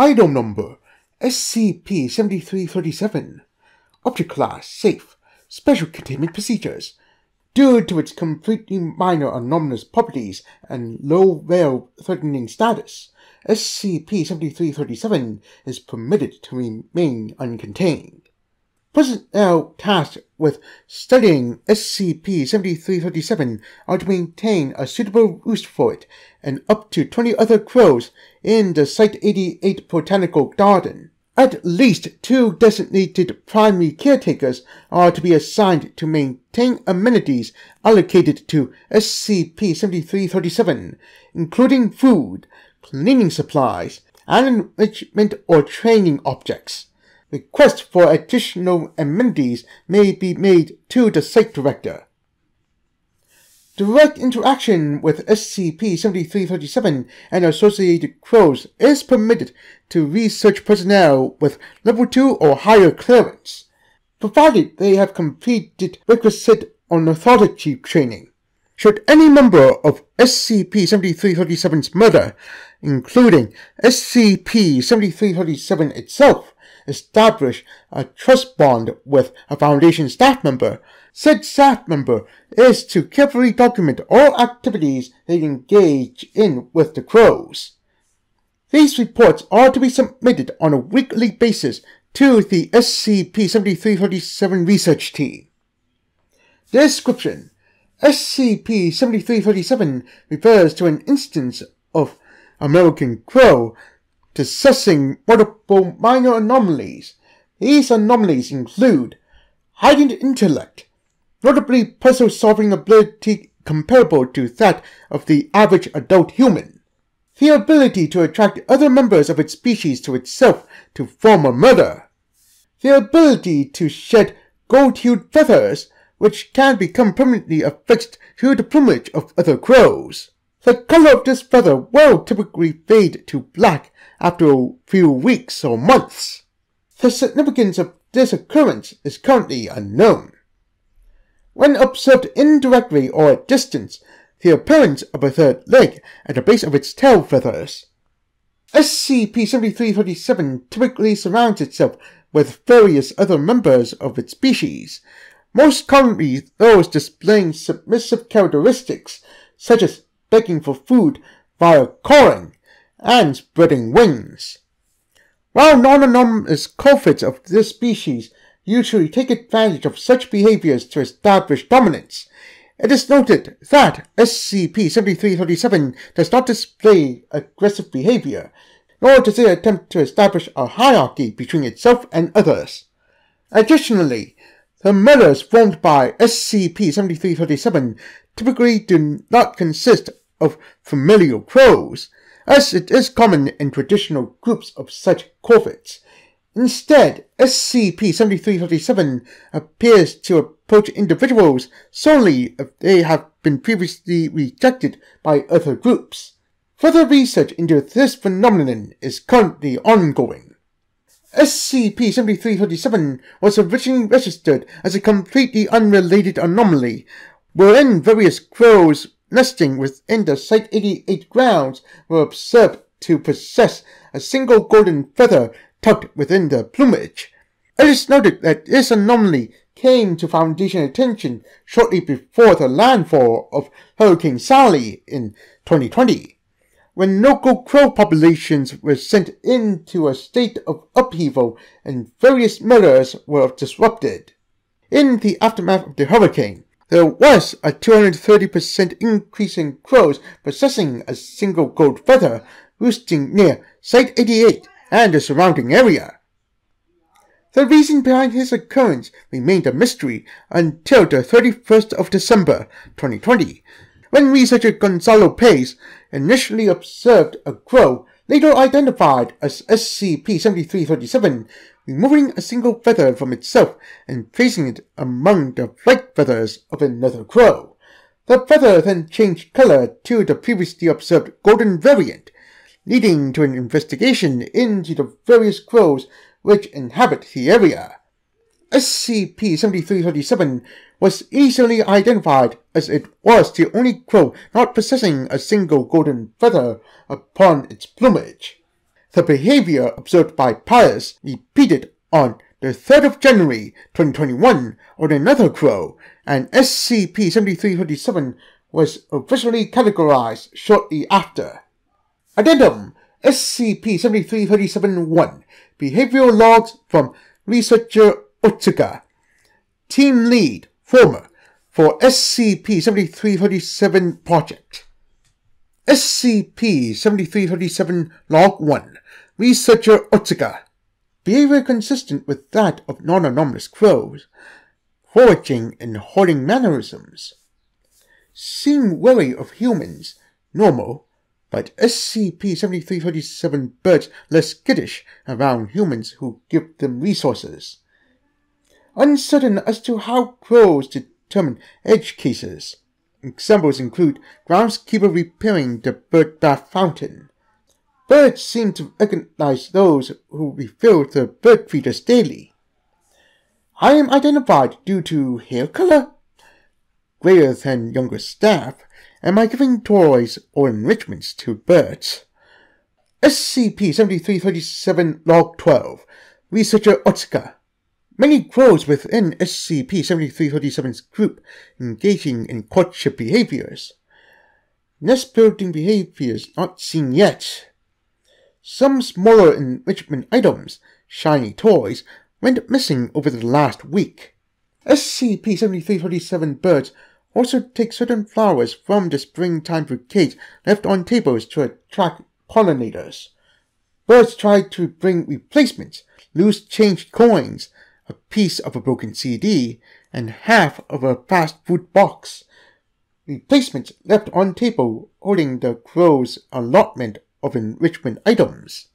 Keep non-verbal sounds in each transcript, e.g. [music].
Item number SCP-7337 Object Class Safe. Special Containment Procedures. Due to its completely minor anomalous properties and low rare threatening status, SCP-7337 is permitted to remain uncontained. Personnel tasked with studying SCP-7337 are to maintain a suitable roost for it and up to 20 other crows in the Site-88 Botanical Garden. At least two designated primary caretakers are to be assigned to maintain amenities allocated to SCP-7337, including food, cleaning supplies, and enrichment or training objects. Requests for additional amenities may be made to the site director. Direct interaction with SCP-7337 and associated crows is permitted to research personnel with level 2 or higher clearance, provided they have completed requisite ornithology training. Should any member of SCP-7337's murder, including SCP-7337 itself, establish a trust bond with a Foundation staff member, said staff member is to carefully document all activities they engage in with the crows. These reports are to be submitted on a weekly basis to the SCP-7337 research team. Description SCP-7337 refers to an instance of American Crow discussing multiple minor anomalies. These anomalies include heightened intellect, notably puzzle-solving ability comparable to that of the average adult human, the ability to attract other members of its species to itself to form a murder, the ability to shed gold-hued feathers, which can become permanently affixed to the plumage of other crows. The color of this feather will typically fade to black after a few weeks or months. The significance of this occurrence is currently unknown. When observed indirectly or at distance, the appearance of a third leg at the base of its tail feathers. SCP-7337 typically surrounds itself with various other members of its species, most commonly those displaying submissive characteristics such as begging for food via cawing and spreading wings. While non-anomalous culprits of this species usually take advantage of such behaviors to establish dominance, it is noted that SCP-7337 does not display aggressive behavior, nor does it attempt to establish a hierarchy between itself and others. Additionally, the murders formed by SCP-7337 typically do not consist of familial crows, as it is common in traditional groups of such corvids. Instead, SCP-7337 appears to approach individuals solely if they have been previously rejected by other groups. Further research into this phenomenon is currently ongoing. SCP-7337 was originally registered as a completely unrelated anomaly, wherein various crows nesting within the Site-88 grounds were observed to possess a single golden feather tucked within the plumage. It is noted that this anomaly came to Foundation attention shortly before the landfall of Hurricane Sally in 2020, when local crow populations were sent into a state of upheaval and various murders were disrupted. In the aftermath of the hurricane, there was a 230% increase in crows possessing a single gold feather roosting near Site 88 and the surrounding area. The reason behind his occurrence remained a mystery until the 31st of December 2020, when researcher Gonzalo Pace initially observed a crow later identified as SCP-7337 removing a single feather from itself and placing it among the flight feathers of another crow. The feather then changed color to the previously observed golden variant, leading to an investigation into the various crows which inhabit the area. SCP-7337 was easily identified as it was the only crow not possessing a single golden feather upon its plumage. The behavior observed by pilots repeated on the 3rd of January 2021 on another crow, and SCP-7337 was officially categorized shortly after. Addendum SCP-7337-1 Behavioral Logs from Researcher Otsuka Team Lead, former, for SCP-7337 Project. SCP-7337 Log 1 Researcher Otsuka Behavior consistent with that of non-anomalous crows. Foraging and hoarding mannerisms. Seem wary of humans. Normal. But SCP-7337 birds less skittish around humans who give them resources. Uncertain as to how crows determine edge cases. Examples include groundskeeper repairing the bird bath fountain. Birds seem to recognize those who refill the bird feeders daily. I am identified due to hair color, greater than younger staff, am I giving toys or enrichments to birds? SCP-7337 Log 12 Researcher Otsuka Many crows within SCP-7337's group engaging in courtship behaviors. Nest building behaviors not seen yet. Some smaller enrichment items, shiny toys, went missing over the last week. SCP-7337 birds also take certain flowers from the springtime bouquets left on tables to attract pollinators. Birds try to bring replacements, loose changed coins, a piece of a broken CD, and half of a fast food box. Replacements left on table holding the crow's allotment of enrichment items.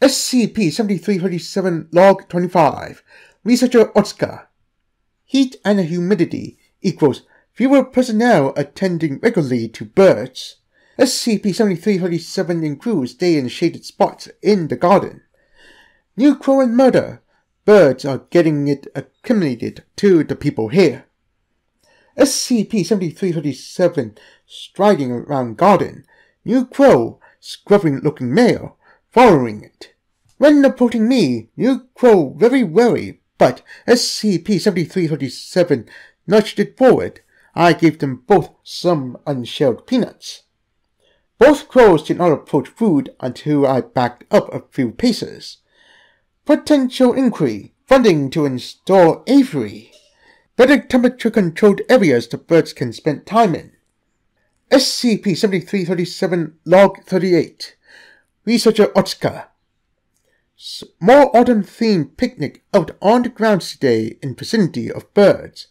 SCP-7337 Log 25 Researcher Otsuka Heat and humidity equals fewer personnel attending regularly to birds. SCP-7337 and crew stay in shaded spots in the garden. New crow and murder Birds are getting it accumulated to the people here. SCP-7337 striding around garden. New crow, scruffy looking male, following it. When approaching me, new crow very wary, but SCP-7337 nudged it forward. I gave them both some unshelled peanuts. Both crows did not approach food until I backed up a few paces. Potential inquiry. Funding to install aviary. Better temperature controlled areas the birds can spend time in. SCP-7337 Log 38 Researcher Otsuka Small autumn-themed picnic out on the grounds today in vicinity of birds.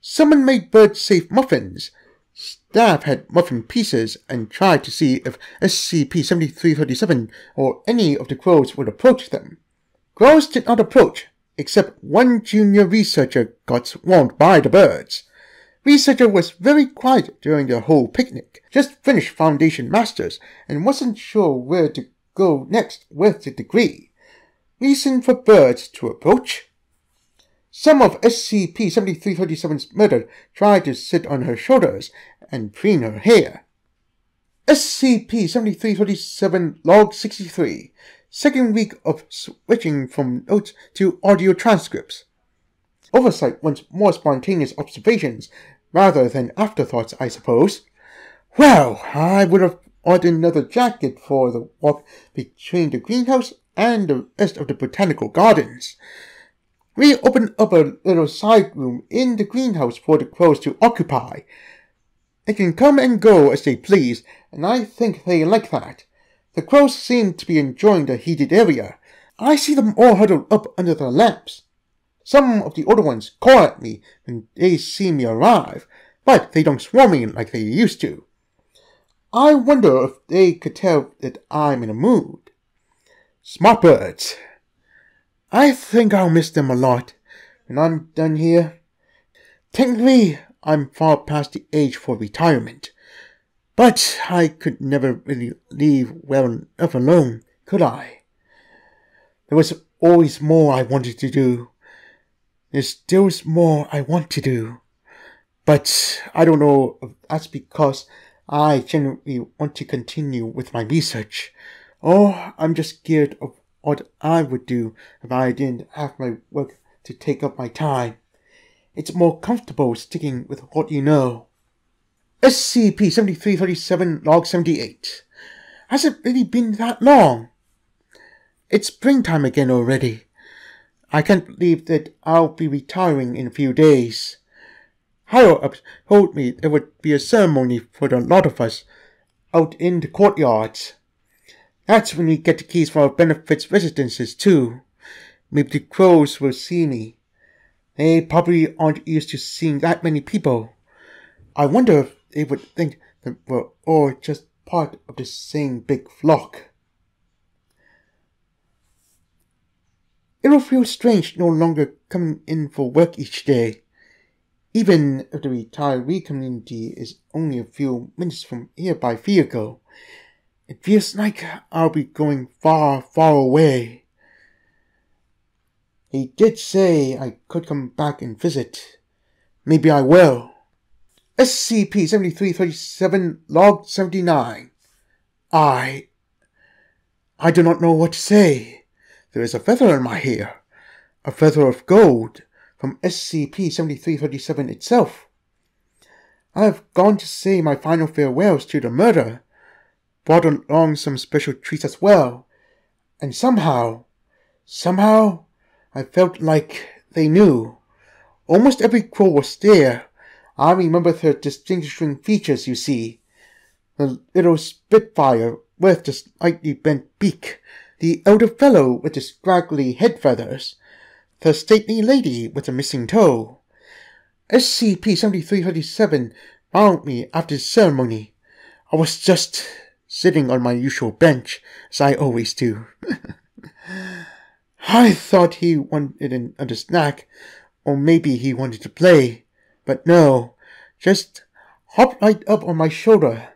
Someone made bird-safe muffins. Staff had muffin pieces and tried to see if SCP-7337 or any of the crows would approach them. Crows did not approach, except one junior researcher got swarmed by the birds. Researcher was very quiet during the whole picnic, just finished Foundation Masters and wasn't sure where to go next with the degree. Reason for birds to approach? Some of SCP-7337's murder tried to sit on her shoulders and preen her hair. SCP-7337 Log 63 Second week of switching from notes to audio transcripts. Oversight wants more spontaneous observations rather than afterthoughts, I suppose. Well, I would have ordered another jacket for the walk between the greenhouse and the rest of the botanical gardens. We opened up a little side room in the greenhouse for the crows to occupy. They can come and go as they please, and I think they like that. The crows seem to be enjoying the heated area. I see them all huddled up under the lamps. Some of the older ones call at me when they see me arrive, but they don't swarm me like they used to. I wonder if they could tell that I'm in a mood. Smart birds. I think I'll miss them a lot when I'm done here. Technically, I'm far past the age for retirement. But I could never really leave well enough alone, could I? There was always more I wanted to do. There's still is more I want to do. But I don't know if that's because I genuinely want to continue with my research, Oh, I'm just scared of what I would do if I didn't have my work to take up my time. It's more comfortable sticking with what you know. SCP-7337 Log 78. Has it really been that long? It's springtime again already. I can't believe that I'll be retiring in a few days. Higher ups told me there would be a ceremony for the lot of us out in the courtyards. That's when we get the keys for our benefits residences too. Maybe the crows will see me. They probably aren't used to seeing that many people. I wonder if they would think that we're all just part of the same big flock. It'll feel strange no longer coming in for work each day. Even if the retiree community is only a few minutes from here by vehicle, it feels like I'll be going far, far away. He did say I could come back and visit. Maybe I will. SCP-7337 Log 79 I... I do not know what to say. There is a feather in my hair. A feather of gold from SCP-7337 itself. I have gone to say my final farewells to the murder, brought along some special treats as well, and somehow, somehow, I felt like they knew. Almost every crow was there. I remember her distinguishing features, you see. The little Spitfire with the slightly bent beak, the elder fellow with the scraggly head feathers, the stately lady with the missing toe. SCP-7337 found me after the ceremony. I was just sitting on my usual bench, as I always do. [laughs] I thought he wanted another snack, or maybe he wanted to play, but no, just hopped right up on my shoulder,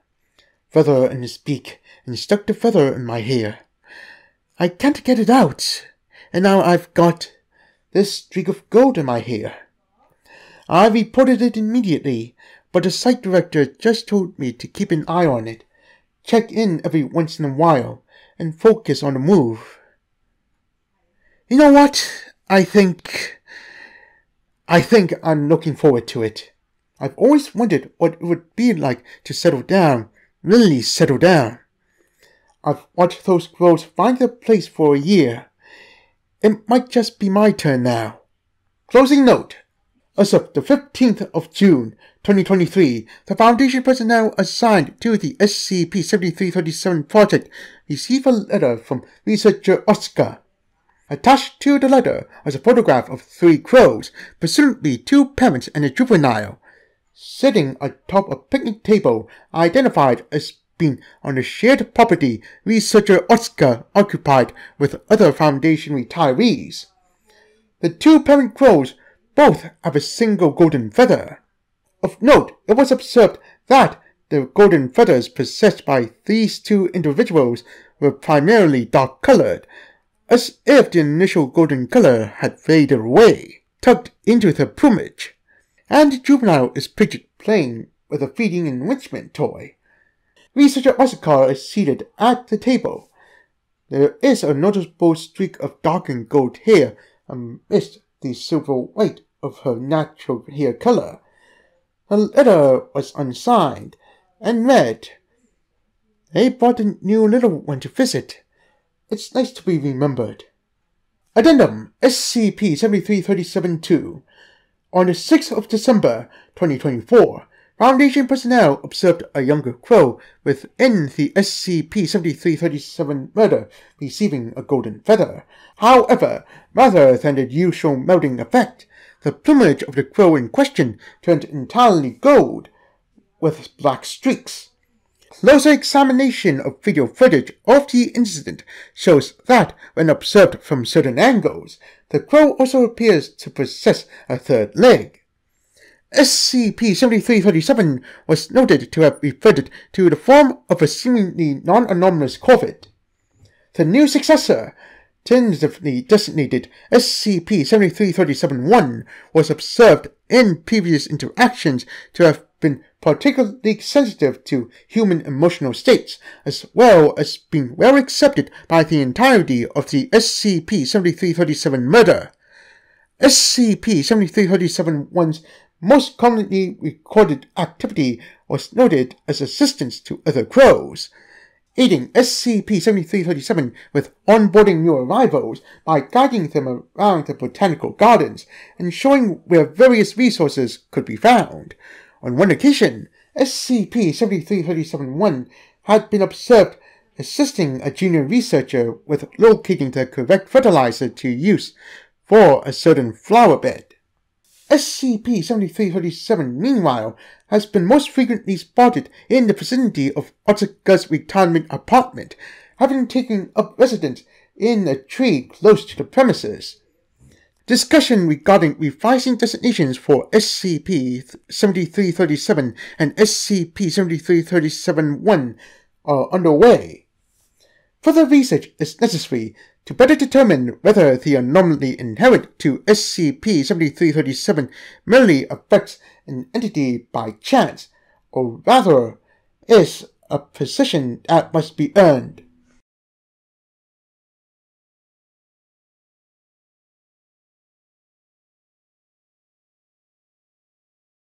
feather in his beak, and stuck the feather in my hair. I can't get it out, and now I've got this streak of gold in my hair. I reported it immediately, but the site director just told me to keep an eye on it, check in every once in a while, and focus on the move. You know what? I think. I think I'm looking forward to it. I've always wondered what it would be like to settle down, really settle down. I've watched those girls find their place for a year. It might just be my turn now. Closing note. As of the 15th of June, 2023, the Foundation personnel assigned to the SCP-7337 project received a letter from researcher Otsuka Attached to the letter was a photograph of three crows, presumably two parents and a juvenile, sitting atop a picnic table identified as being on the shared property researcher Otsuka occupied with other Foundation retirees. The two parent crows both have a single golden feather. Of note, it was observed that the golden feathers possessed by these two individuals were primarily dark colored, as if the initial golden color had faded away, tucked into the plumage, and the juvenile is pictured playing with a feeding enrichment toy. Researcher Otsuka is seated at the table. There is a noticeable streak of darkened gold hair amidst the silver white of her natural hair color. The letter was unsigned and read, They brought a new little one to visit. It's nice to be remembered. Addendum SCP-7337-2 On the 6th of December 2024, Foundation personnel observed a younger crow within the SCP-7337 murder receiving a golden feather. However, rather than the usual melting effect, the plumage of the crow in question turned entirely gold with black streaks. Closer examination of video footage of the incident shows that, when observed from certain angles, the crow also appears to possess a third leg. SCP-7337 was noted to have referred to the form of a seemingly non-anomalous corvid. The new successor, tentatively designated SCP-7337-1 was observed in previous interactions to have been particularly sensitive to human emotional states, as well as being well accepted by the entirety of the SCP-7337 murder. SCP-7337-1's most commonly recorded activity was noted as assistance to other crows, aiding SCP-7337 with onboarding new arrivals by guiding them around the botanical gardens and showing where various resources could be found. On one occasion, SCP-7337-1 had been observed assisting a junior researcher with locating the correct fertilizer to use for a certain flower bed. SCP-7337, meanwhile, has been most frequently spotted in the vicinity of Otsuka's retirement apartment, having taken up residence in a tree close to the premises. Discussion regarding revising designations for SCP-7337 and SCP-7337-1 are underway. Further research is necessary to better determine whether the anomaly inherent to SCP-7337 merely affects an entity by chance, or rather is a position that must be earned.